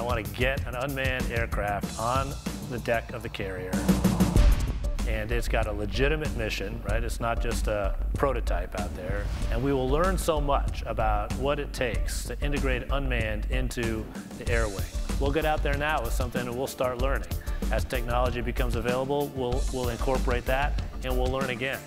I want to get an unmanned aircraft on the deck of the carrier. And it's got a legitimate mission, right? It's not just a prototype out there. And we will learn so much about what it takes to integrate unmanned into the air wing. We'll get out there now with something and we'll start learning. As technology becomes available, we'll, we'll incorporate that and we'll learn again.